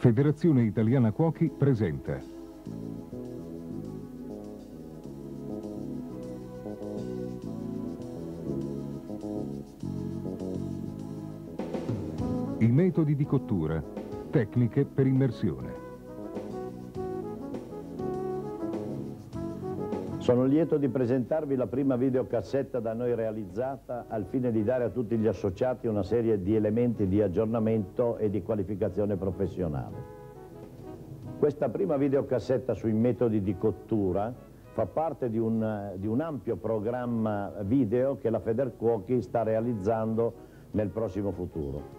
Federazione Italiana Cuochi presenta I metodi di cottura, tecniche per immersione. Sono lieto di presentarvi la prima videocassetta da noi realizzata al fine di dare a tutti gli associati una serie di elementi di aggiornamento e di qualificazione professionale. Questa prima videocassetta sui metodi di cottura fa parte di un, di un ampio programma video che la Federcuochi sta realizzando nel prossimo futuro.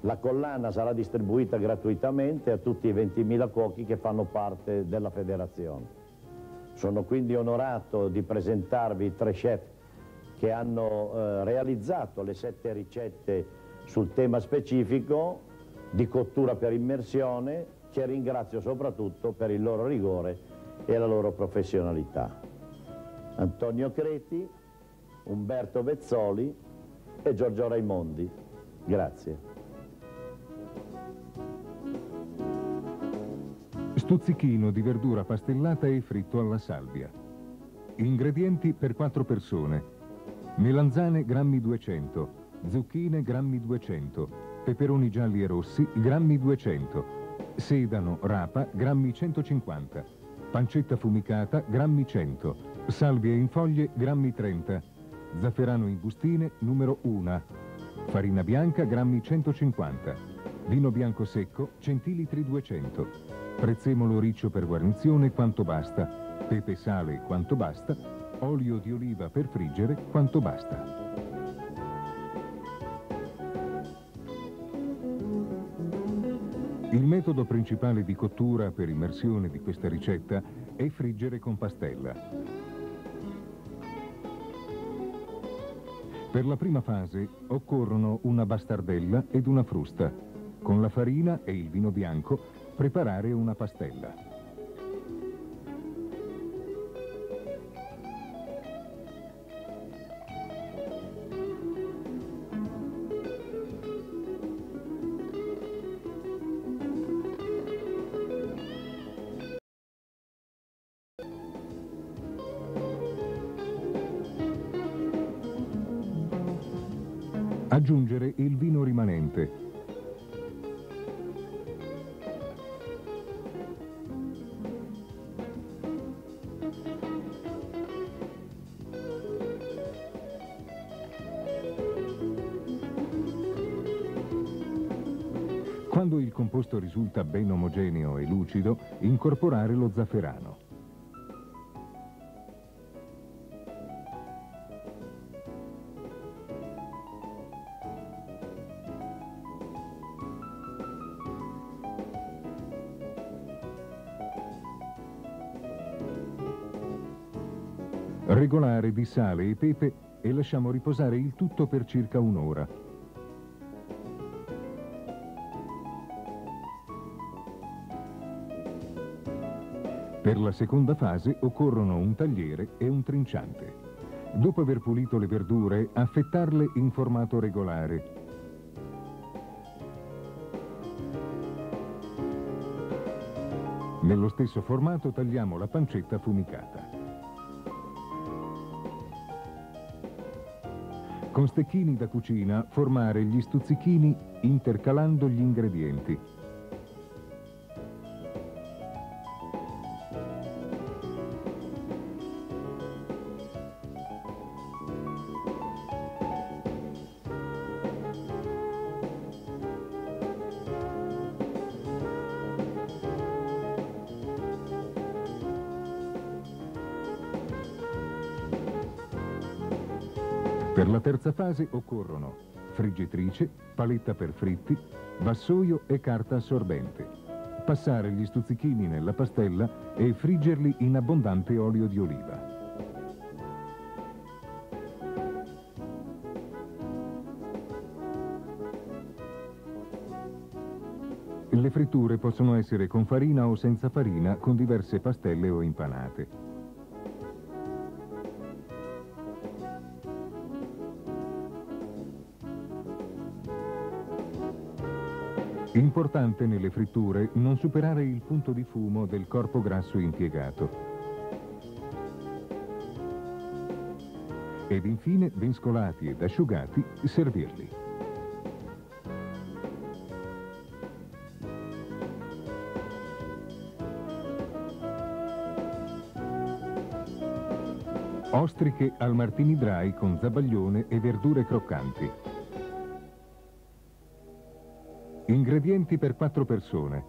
La collana sarà distribuita gratuitamente a tutti i 20.000 cuochi che fanno parte della federazione. Sono quindi onorato di presentarvi tre chef che hanno eh, realizzato le sette ricette sul tema specifico di cottura per immersione che ringrazio soprattutto per il loro rigore e la loro professionalità. Antonio Creti, Umberto Vezzoli e Giorgio Raimondi. Grazie. Stuzzichino di verdura pastellata e fritto alla salvia. Ingredienti per 4 persone. Melanzane grammi 200, zucchine grammi 200, peperoni gialli e rossi grammi 200, sedano rapa grammi 150, pancetta fumicata grammi 100, salvia in foglie grammi 30, zafferano in bustine numero 1, farina bianca grammi 150, vino bianco secco centilitri 200, prezzemolo riccio per guarnizione quanto basta, pepe sale quanto basta, olio di oliva per friggere quanto basta. Il metodo principale di cottura per immersione di questa ricetta è friggere con pastella. Per la prima fase occorrono una bastardella ed una frusta. Con la farina e il vino bianco Preparare una pastella. Aggiungere il vino rimanente composto risulta ben omogeneo e lucido, incorporare lo zafferano. Regolare di sale e pepe e lasciamo riposare il tutto per circa un'ora. Per la seconda fase occorrono un tagliere e un trinciante. Dopo aver pulito le verdure, affettarle in formato regolare. Nello stesso formato tagliamo la pancetta affumicata. Con stecchini da cucina formare gli stuzzichini intercalando gli ingredienti. Fase occorrono friggitrice, paletta per fritti, vassoio e carta assorbente. Passare gli stuzzichini nella pastella e friggerli in abbondante olio di oliva. Le fritture possono essere con farina o senza farina, con diverse pastelle o impanate. Importante nelle fritture non superare il punto di fumo del corpo grasso impiegato. Ed infine, ben scolati ed asciugati, servirli. Ostriche al martini dry con zabaglione e verdure croccanti. Ingredienti per 4 persone.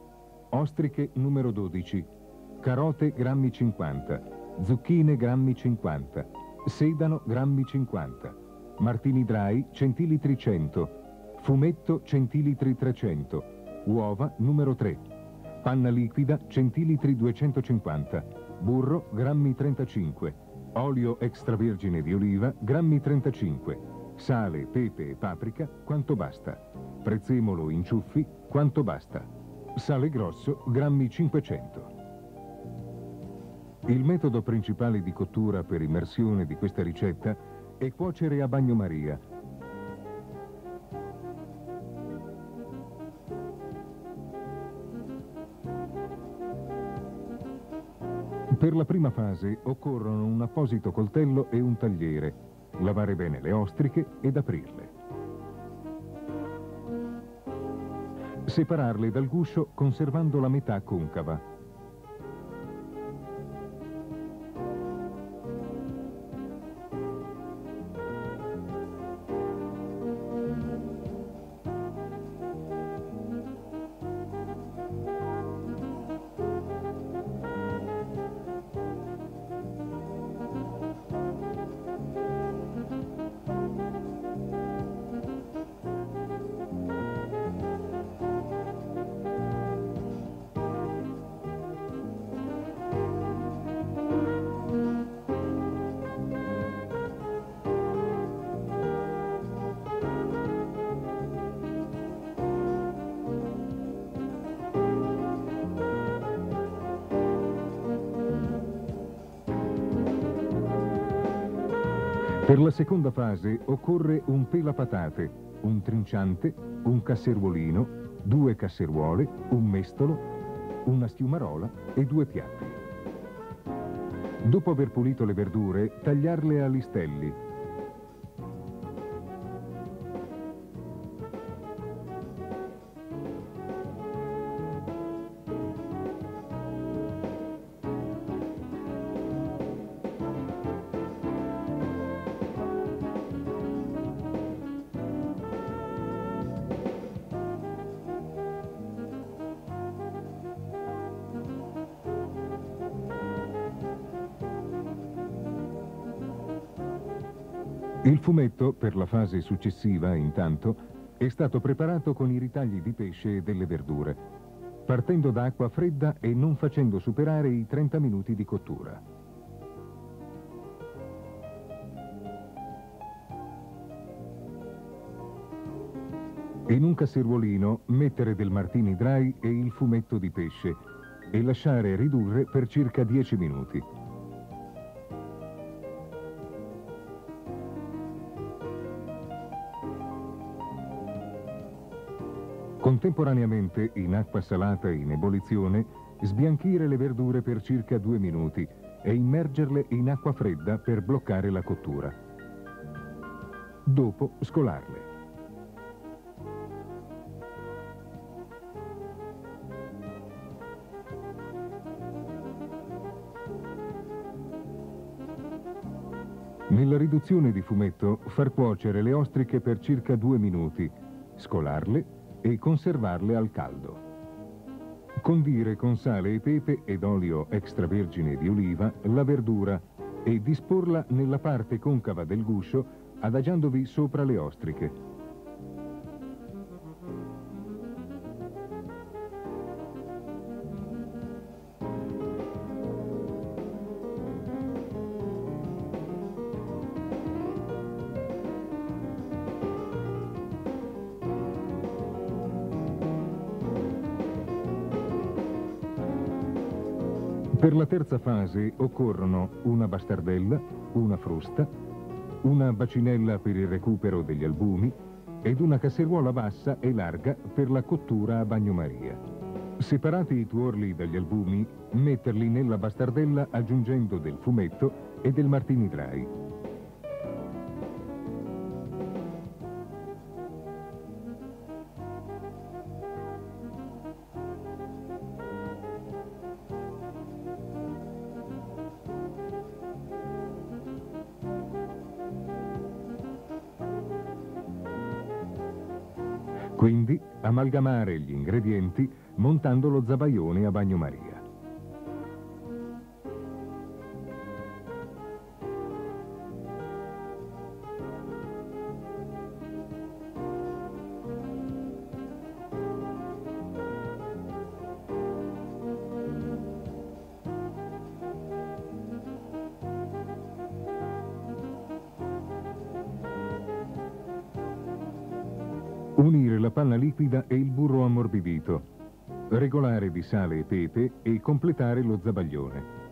Ostriche numero 12. Carote grammi 50. Zucchine grammi 50. Sedano grammi 50. Martini dry centilitri 100. Fumetto centilitri 300. Uova numero 3. Panna liquida centilitri 250. Burro grammi 35. Olio extravergine di oliva grammi 35. Sale, pepe e paprika quanto basta. Prezzemolo in ciuffi, quanto basta. Sale grosso, grammi 500. Il metodo principale di cottura per immersione di questa ricetta è cuocere a bagnomaria. Per la prima fase occorrono un apposito coltello e un tagliere, lavare bene le ostriche ed aprirle. Separarle dal guscio conservando la metà concava. Per la seconda fase occorre un pelapatate, un trinciante, un casseruolino, due casseruole, un mestolo, una schiumarola e due piatti. Dopo aver pulito le verdure, tagliarle a listelli, Il fumetto, per la fase successiva, intanto, è stato preparato con i ritagli di pesce e delle verdure, partendo da acqua fredda e non facendo superare i 30 minuti di cottura. In un casseruolino mettere del martini dry e il fumetto di pesce e lasciare ridurre per circa 10 minuti. Contemporaneamente, in acqua salata in ebollizione, sbianchire le verdure per circa due minuti e immergerle in acqua fredda per bloccare la cottura. Dopo scolarle. Nella riduzione di fumetto far cuocere le ostriche per circa due minuti, scolarle e conservarle al caldo. Condire con sale e pepe ed olio extravergine di oliva la verdura e disporla nella parte concava del guscio adagiandovi sopra le ostriche. La terza fase occorrono una bastardella, una frusta, una bacinella per il recupero degli albumi, ed una casseruola bassa e larga per la cottura a bagnomaria. Separati i tuorli dagli albumi, metterli nella bastardella aggiungendo del fumetto e del martini dry. Amalgamare gli ingredienti montando lo zabaione a bagnomaria. Unire la panna liquida e il burro ammorbidito. Regolare di sale e pepe e completare lo zabaglione.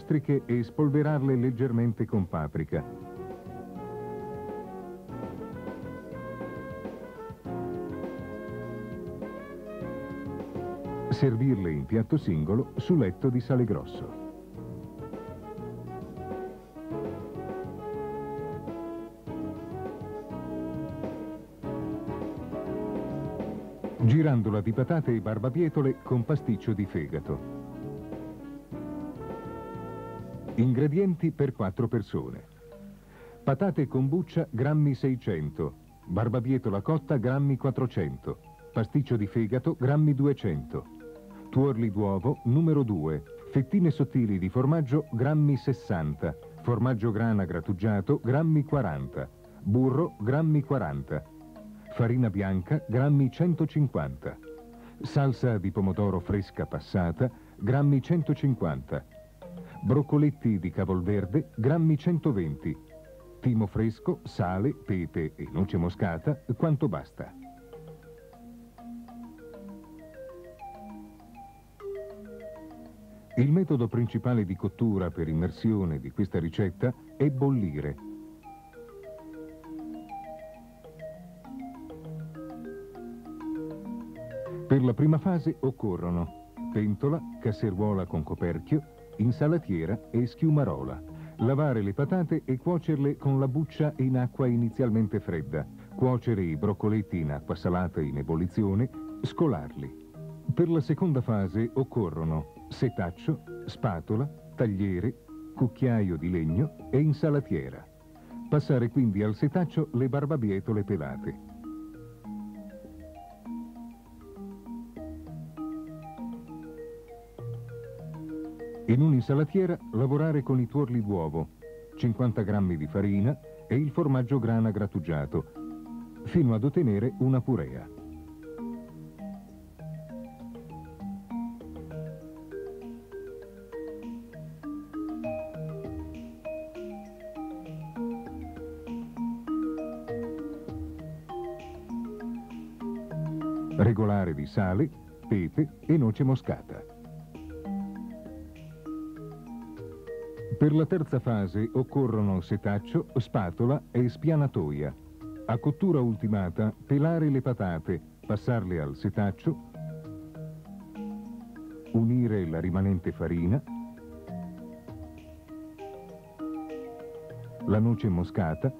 Ostriche e spolverarle leggermente con paprika. Servirle in piatto singolo su letto di sale grosso. Girandola di patate e barbabietole con pasticcio di fegato. Ingredienti per 4 persone. Patate con buccia grammi 600, barbabietola cotta grammi 400, pasticcio di fegato grammi 200, tuorli d'uovo numero 2, fettine sottili di formaggio grammi 60, formaggio grana grattugiato grammi 40, burro grammi 40, farina bianca grammi 150, salsa di pomodoro fresca passata grammi 150, broccoletti di cavolverde, grammi 120, timo fresco, sale, pepe e noce moscata, quanto basta. Il metodo principale di cottura per immersione di questa ricetta è bollire. Per la prima fase occorrono pentola, casseruola con coperchio, insalatiera e schiumarola. Lavare le patate e cuocerle con la buccia in acqua inizialmente fredda. Cuocere i broccoletti in acqua salata in ebollizione, scolarli. Per la seconda fase occorrono setaccio, spatola, tagliere, cucchiaio di legno e insalatiera. Passare quindi al setaccio le barbabietole pelate. In un'insalatiera lavorare con i tuorli d'uovo, 50 g di farina e il formaggio grana grattugiato, fino ad ottenere una purea. Regolare di sale, pepe e noce moscata. Per la terza fase occorrono setaccio, spatola e spianatoia. A cottura ultimata, pelare le patate, passarle al setaccio, unire la rimanente farina, la noce moscata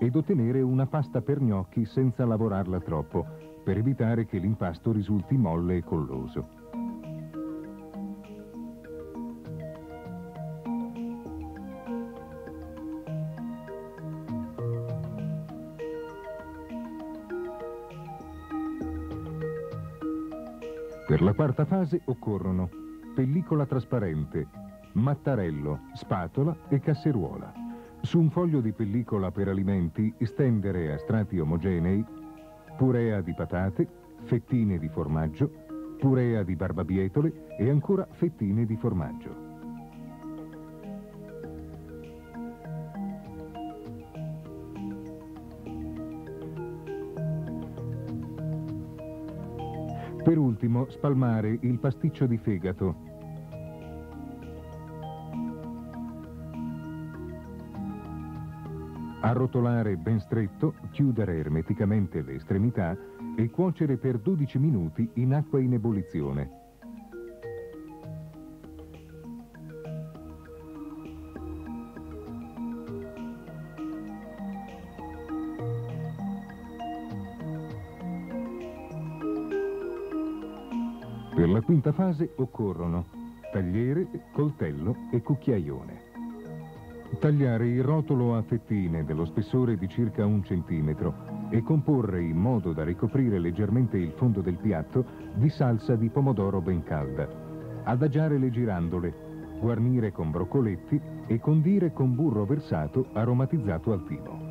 ed ottenere una pasta per gnocchi senza lavorarla troppo, per evitare che l'impasto risulti molle e colloso. Quarta fase occorrono pellicola trasparente, mattarello, spatola e casseruola. Su un foglio di pellicola per alimenti stendere a strati omogenei purea di patate, fettine di formaggio, purea di barbabietole e ancora fettine di formaggio. Per ultimo spalmare il pasticcio di fegato. Arrotolare ben stretto, chiudere ermeticamente le estremità e cuocere per 12 minuti in acqua in ebollizione. Fase occorrono tagliere, coltello e cucchiaione. Tagliare il rotolo a fettine dello spessore di circa un centimetro e comporre in modo da ricoprire leggermente il fondo del piatto di salsa di pomodoro ben calda. Adagiare le girandole, guarnire con broccoletti e condire con burro versato aromatizzato al timo.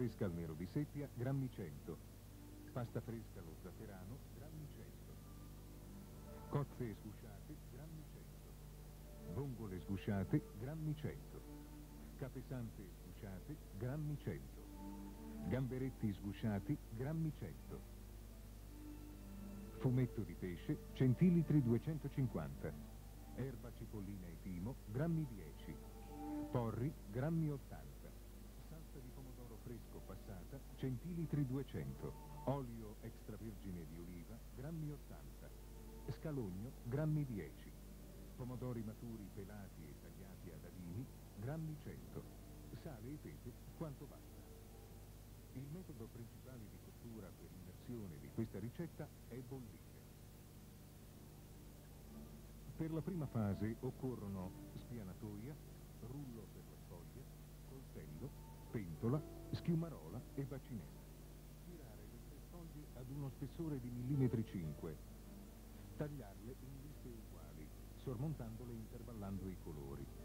Fresca al nero di seppia, grammi 100. Pasta fresca allo zafferano, grammi 100. Cozze sgusciate, grammi 100. Vongole sgusciate, grammi 100. Capesante sgusciate, grammi 100. Gamberetti sgusciati, grammi 100. Fumetto di pesce, centilitri 250. Erba cipollina e timo, grammi 10. Porri, grammi 80. Salsa di pomodoro fresco passata, centilitri 200. Olio extravergine di oliva, grammi 80. Scalogno, grammi 10. Pomodori maturi pelati e tagliati a dadini, grammi 100. Sale e pepe, quanto basta. Il metodo principale di cottura per immersione di questa ricetta è bollire. Per la prima fase occorrono spianatoia, rullo per la sfoglia, coltello, pentola, schiumarola e bacinella. Tirare le tre sfoglie ad uno spessore di millimetri 5. Tagliarle in liste uguali, sormontandole intervallando i colori.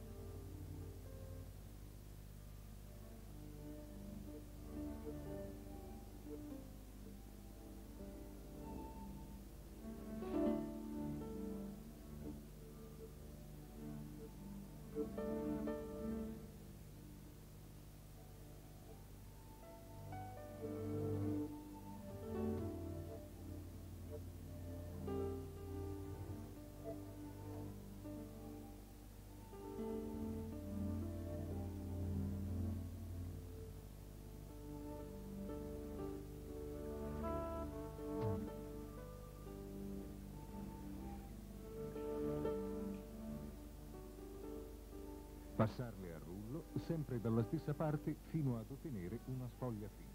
Passarle a rullo sempre dalla stessa parte fino ad ottenere una sfoglia fine.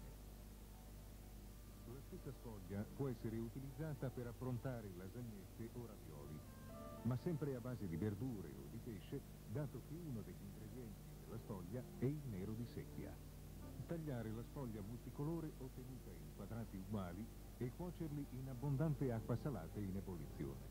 La stessa sfoglia può essere utilizzata per approntare lasagnette o ravioli, ma sempre a base di verdure o di pesce, dato che uno degli ingredienti della sfoglia è il nero di seppia. Tagliare la sfoglia multicolore ottenuta in quadrati uguali e cuocerli in abbondante acqua salata in ebollizione.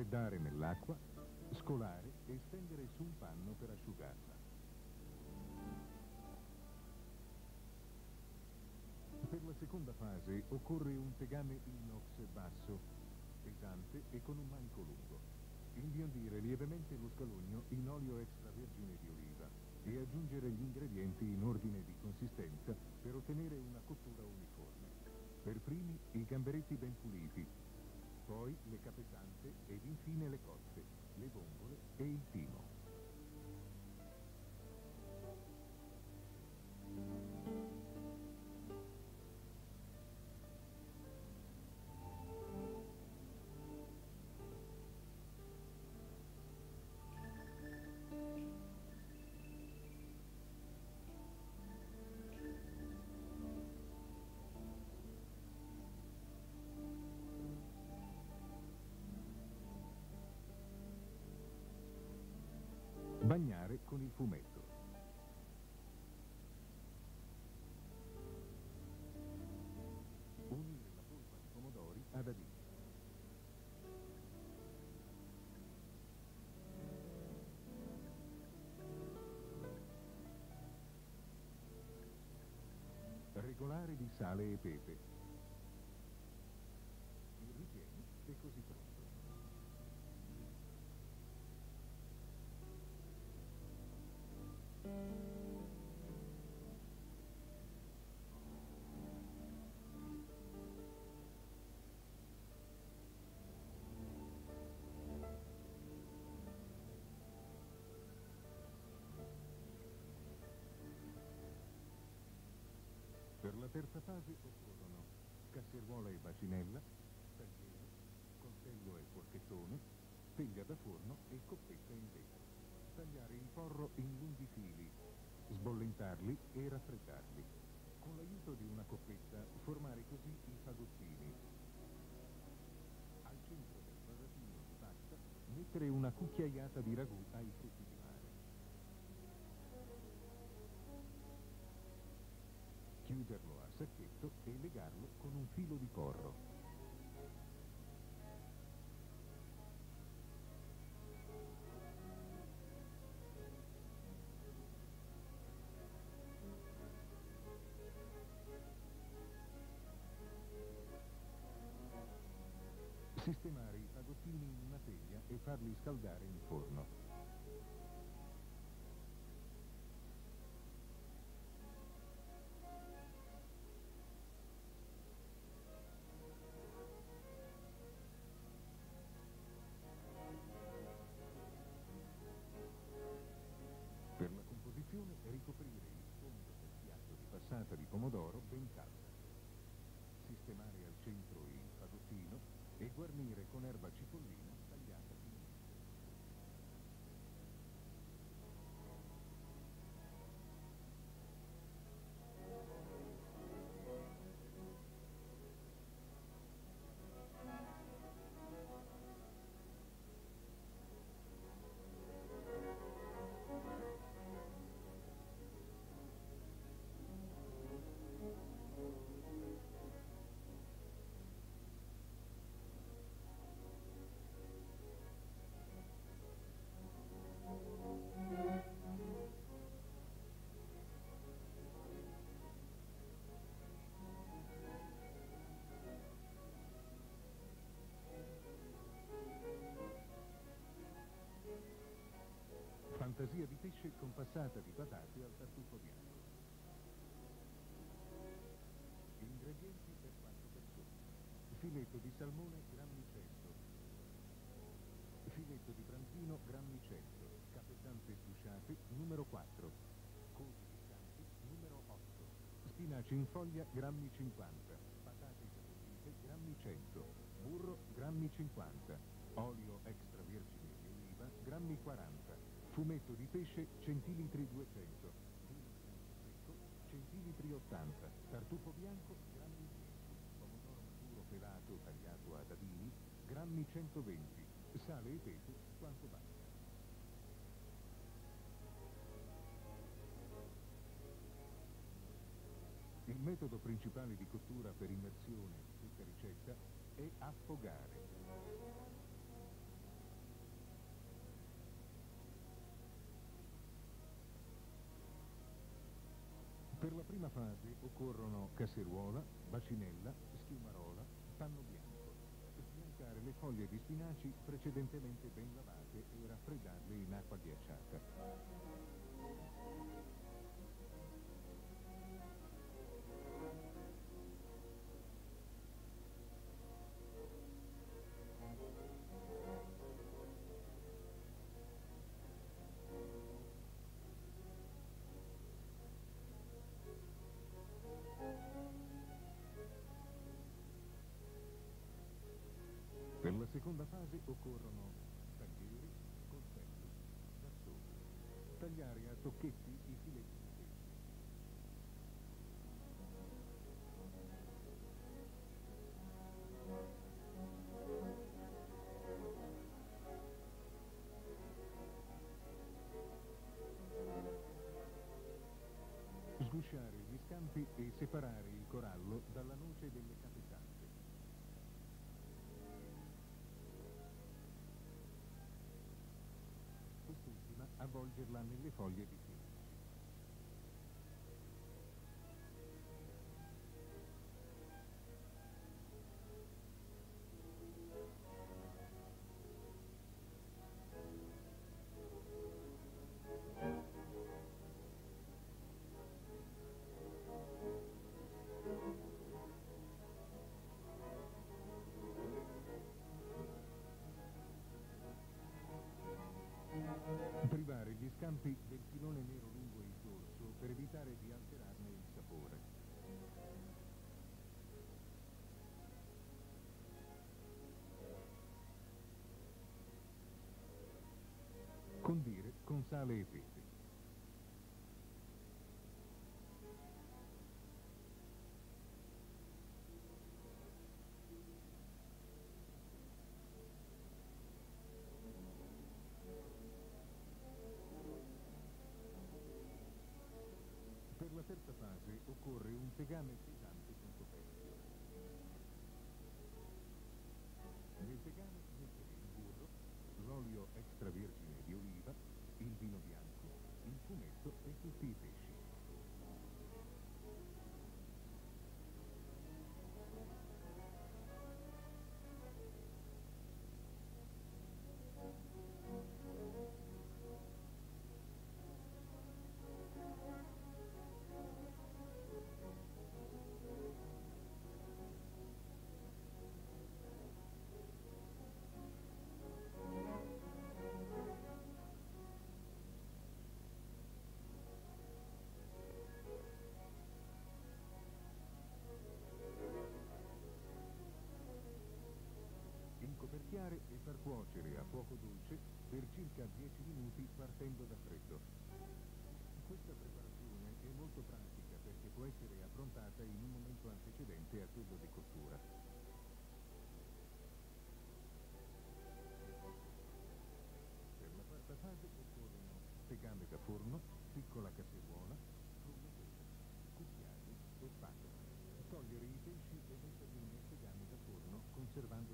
Raffreddare nell'acqua, scolare e stendere su un panno per asciugarla. Per la seconda fase occorre un tegame inox basso, pesante e con un manico lungo. Imbiondire lievemente lo scalogno in olio extravergine di oliva e aggiungere gli ingredienti in ordine di consistenza per ottenere una cottura uniforme. Per primi i gamberetti ben puliti, poi le capesante ed infine le coste, le vongole e il timo. Il fumetto. Unire la polpa di pomodori ad adito. Regolare di sale e pepe. Terza fase occorrono casseruola e bacinella, tagliere, coltello e forchettone, teglia da forno e coppetta in vetro. Tagliare il porro in lunghi fili, sbollentarli e raffreddarli. Con l'aiuto di una coppetta formare così i fagottini. Al centro del vasatino di pasta mettere una cucchiaiata di ragù ai frutti di mare. Chiuderlo sacchetto e legarlo con un filo di porro. Sistemare i fagottini in una teglia e farli scaldare in forno. Passata di pomodoro ben calda. Sistemare al centro il fagottino e guarnire con erba cipollina Fantasia di pesce con passata di patate al tartufo bianco. Ingredienti per 4 persone. Filetto di salmone grammi 100. Filetto di branzino grammi 100. Capesante sfusciate numero 4. Cose piccanti numero 8. Spinaci in foglia grammi 50. Patate saporite grammi 100. Burro grammi 50. Olio extravergine di oliva grammi 40. Fumetto di pesce centilitri 200. Vino secco centilitri 80. Tartufo bianco grammi 10. Pomodoro maturo pelato tagliato a dadini grammi 120. Sale e pepe quanto basta. Il metodo principale di cottura per immersione di questa ricetta è affogare. Fase occorrono casseruola, bacinella, schiumarola, panno bianco. Sbiancare le foglie di spinaci precedentemente ben lavate e raffreddarle in acqua ghiacciata. Seconda fase occorrono taglieri, coltelli, bastoni. Tagliare a tocchetti i filetti avvolgerla nelle foglie di gli scampi del filone nero lungo il dorso per evitare di alterarne il sapore. Condire con sale e pepe. Terza fase occorre un tegame pesante con coperchio. Nel tegame mettere il burro, l'olio extravergine di oliva, il vino bianco, il fumetto e tutti i pesci. Incoperchiare e far cuocere a fuoco dolce per circa 10 minuti partendo da freddo. Questa preparazione è molto pratica perché può essere approntata in un momento antecedente a quello di cottura. Per la quarta fase occorrono tegame da forno, piccola casseruola, frullatura, cucchiai e spatola. Togliere i pesci e metterli nel tegame da forno conservandoli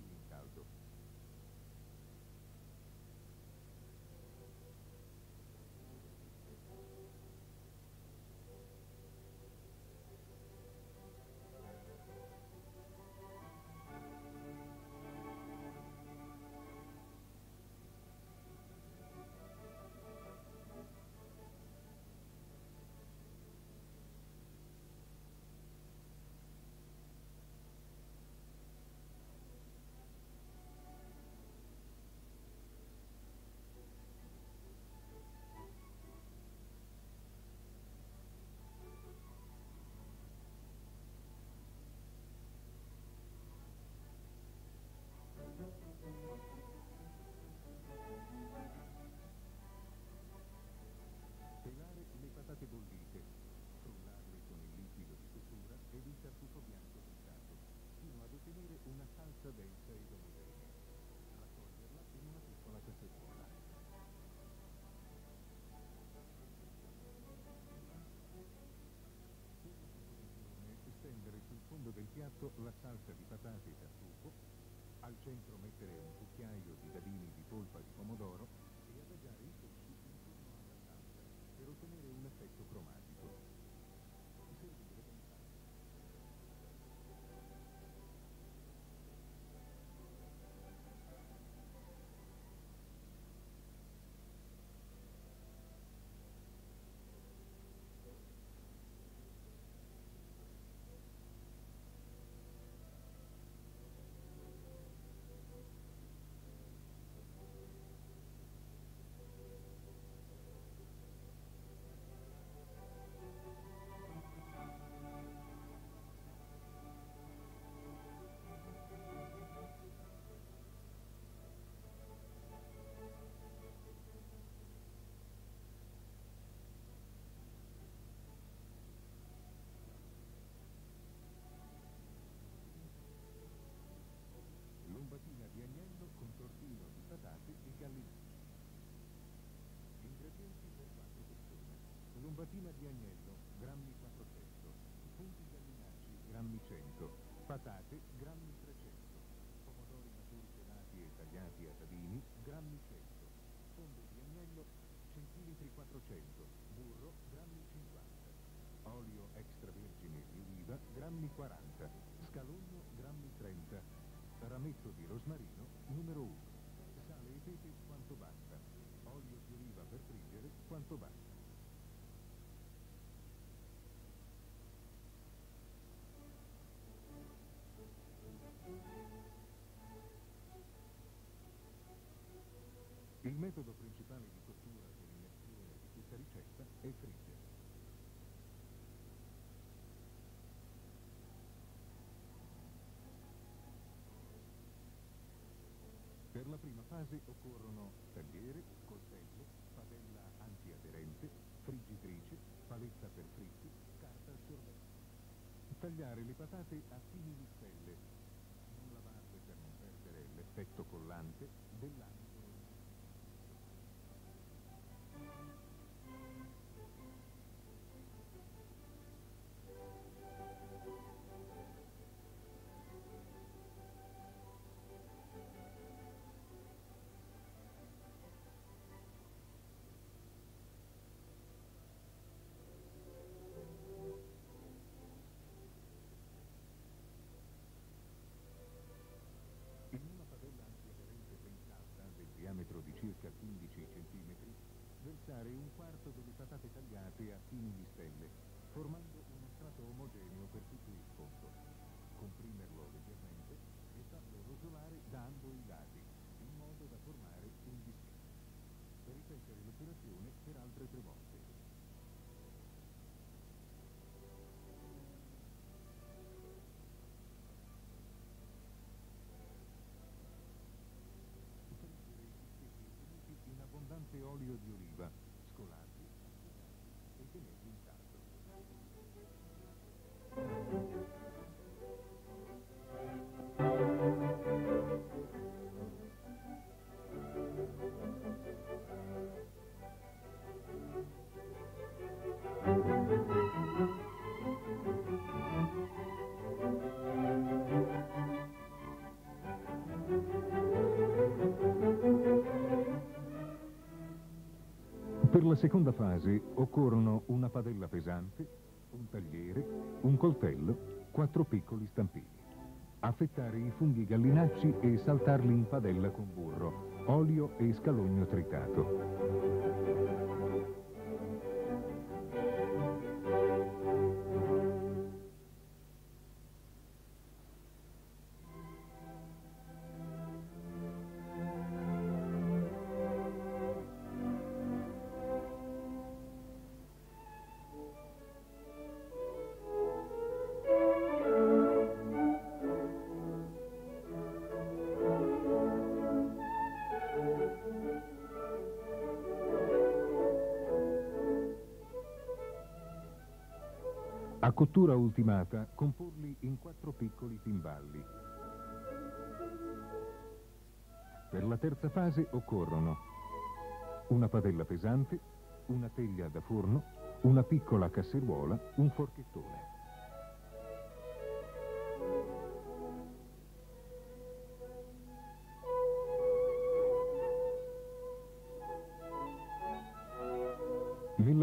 del piatto la salsa di patate e tartufo, al centro mettere un cucchiaio di dadini di polpa di pomodoro Lombatina di agnello, grammi 400. Punti gallinacci, grammi 100. Patate, grammi 300. Pomodori maturi pelati e tagliati a dadini, grammi 100. Fondo di agnello, centilitri 400. Burro, grammi 50. Olio extravergine di oliva, grammi 40. Scalogno, grammi 30. Rametto di rosmarino, numero 1. Il metodo principale di cottura dell'immersione di questa ricetta è friggere. Per la prima fase occorrono tagliere, coltello, padella antiaderente, friggitrice, paletta per fritti, carta assorbente. Tagliare le patate a fini di stelle, non lavarle per non perdere l'effetto collante dell'amido. 11 cm, versare un quarto delle patate tagliate a fini di stelle, formando uno strato omogeneo per tutto olio di oliva, asciugati e tenerli in caldo. La seconda fase occorrono una padella pesante, un tagliere, un coltello, quattro piccoli stampini. Affettare i funghi gallinacci e saltarli in padella con burro, olio e scalogno tritato. A cottura ultimata, comporli in quattro piccoli timballi. Per la terza fase occorrono una padella pesante, una teglia da forno, una piccola casseruola, un forchettone.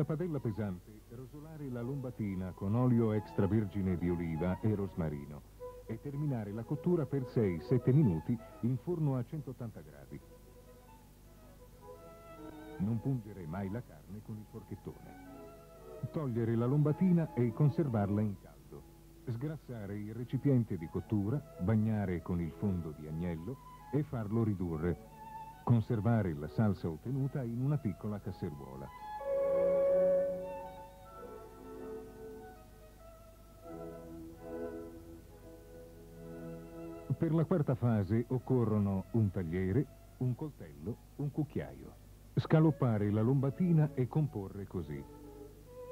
Nella padella pesante rosolare la lombatina con olio extravergine di oliva e rosmarino e terminare la cottura per 6-7 minuti in forno a 180 gradi. Non pungere mai la carne con il forchettone. Togliere la lombatina e conservarla in caldo. Sgrassare il recipiente di cottura, bagnare con il fondo di agnello e farlo ridurre. Conservare la salsa ottenuta in una piccola casseruola. Per la quarta fase occorrono un tagliere, un coltello, un cucchiaio. Scaloppare la lombatina e comporre così.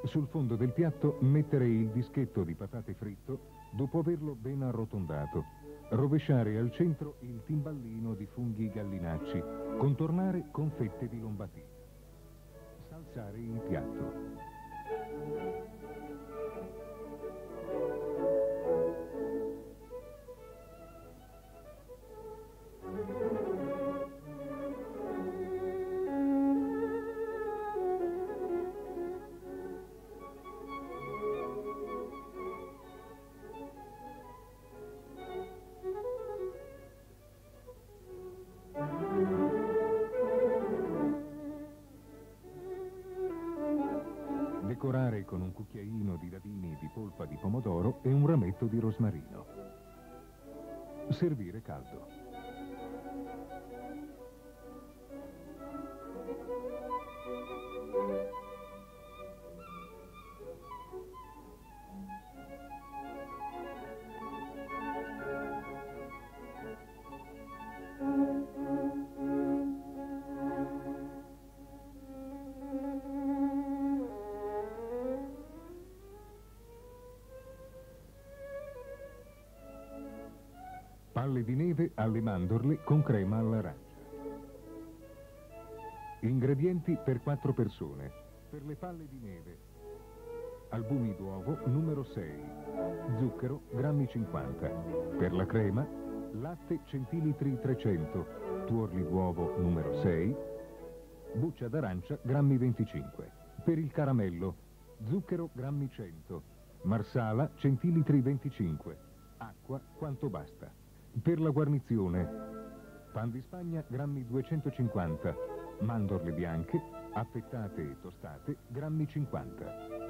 Sul fondo del piatto mettere il dischetto di patate fritto dopo averlo ben arrotondato. Rovesciare al centro il timballino di funghi gallinacci. Contornare con fette di lombatina. Salsare il piatto. obrigado. Palle di neve alle mandorle con crema all'arancia. Ingredienti per 4 persone. Per le palle di neve. Albumi d'uovo numero 6. Zucchero grammi 50. Per la crema latte centilitri 300. Tuorli d'uovo numero 6. Buccia d'arancia grammi 25. Per il caramello zucchero grammi 100. Marsala centilitri 25. Acqua quanto basta. Per la guarnizione, pan di Spagna grammi 250, mandorle bianche, affettate e tostate grammi 50.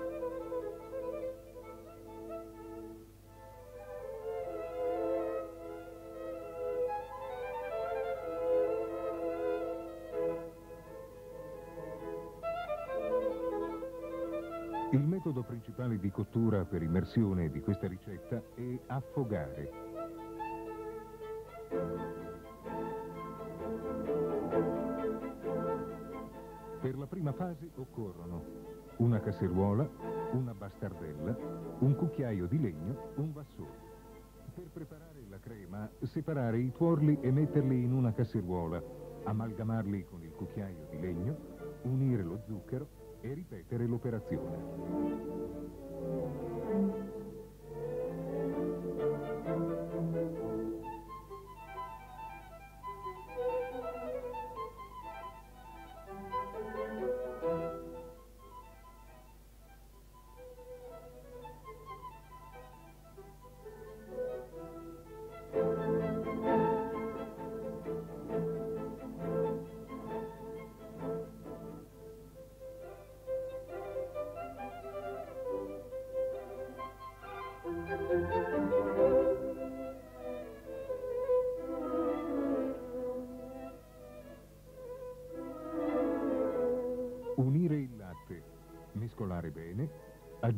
Il metodo principale di cottura per immersione di questa ricetta è affogare. Prima fase occorrono una casseruola, una bastardella, un cucchiaio di legno, un vassone. Per preparare la crema, separare i tuorli e metterli in una casseruola, amalgamarli con il cucchiaio di legno, unire lo zucchero e ripetere l'operazione.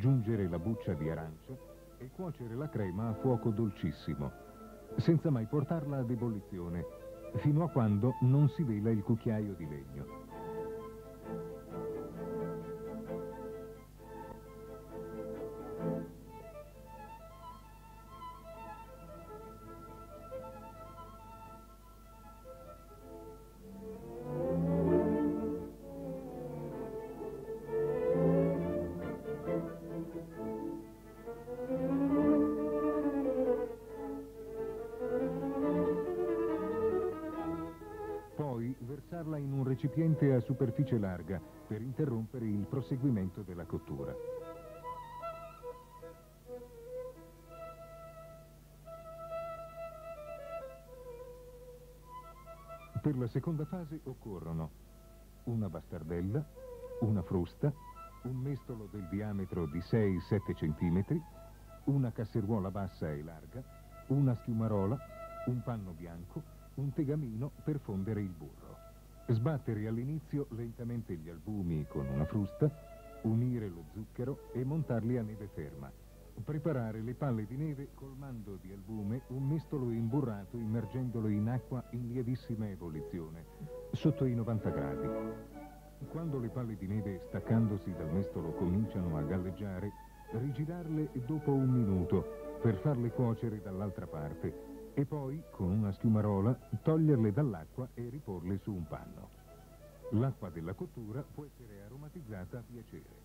Aggiungere la buccia di arancia e cuocere la crema a fuoco dolcissimo, senza mai portarla ad ebollizione, fino a quando non si vela il cucchiaio di legno. Recipiente a superficie larga per interrompere il proseguimento della cottura. Per la seconda fase occorrono una bastardella, una frusta, un mestolo del diametro di 6-7 cm, una casseruola bassa e larga, una schiumarola, un panno bianco, un tegamino per fondere il burro. Sbattere all'inizio lentamente gli albumi con una frusta, unire lo zucchero e montarli a neve ferma. Preparare le palle di neve colmando di albume un mestolo imburrato immergendolo in acqua in lievissima ebollizione, sotto i 90 gradi. Quando le palle di neve staccandosi dal mestolo cominciano a galleggiare, rigirarle dopo un minuto per farle cuocere dall'altra parte e poi, con una schiumarola, toglierle dall'acqua e riporle su un panno. L'acqua della cottura può essere aromatizzata a piacere.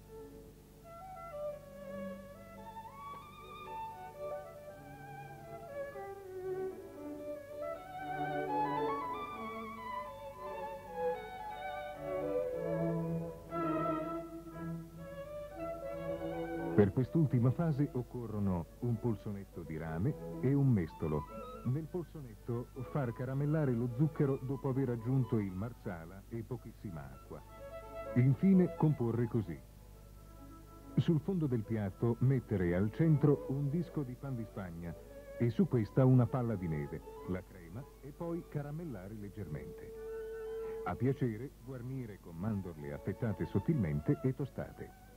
Per quest'ultima fase occorrono un polsonetto di rame e un mestolo. Nel polsonetto far caramellare lo zucchero dopo aver aggiunto il marsala e pochissima acqua. Infine comporre così. Sul fondo del piatto mettere al centro un disco di pan di spagna e su questa una palla di neve, la crema e poi caramellare leggermente. A piacere guarnire con mandorle affettate sottilmente e tostate.